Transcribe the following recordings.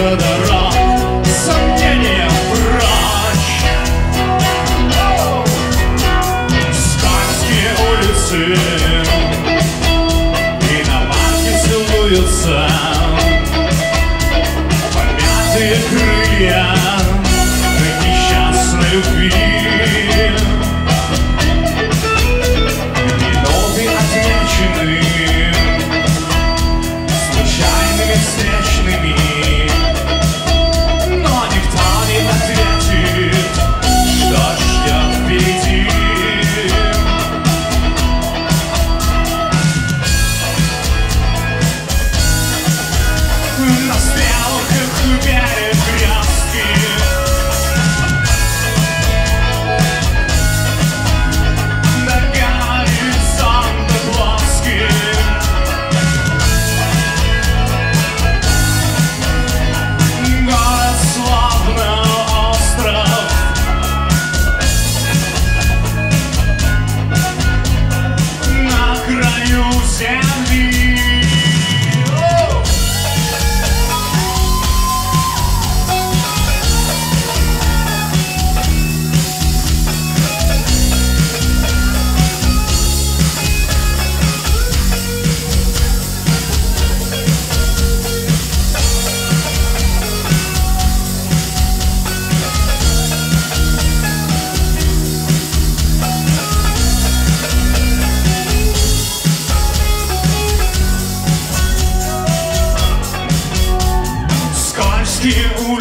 Сомнения прочь Сказки улицы И на банке целуются Помятые крылья Несчастной любви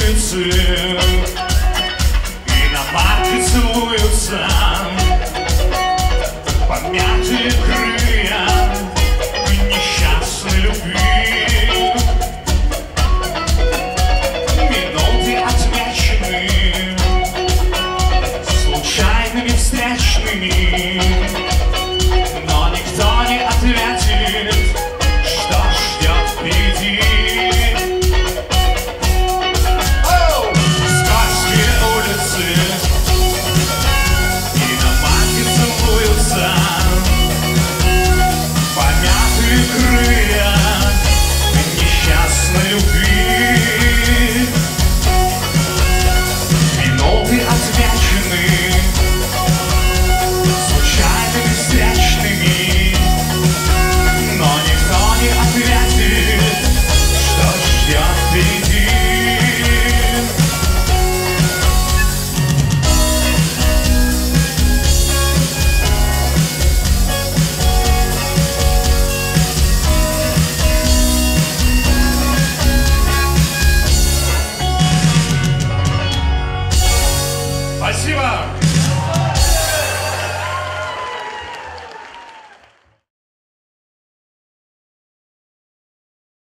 улице И на парке целуются. Помятые крылья несчастной любви. Минуты отмечены Случайными встречными. Спасибо!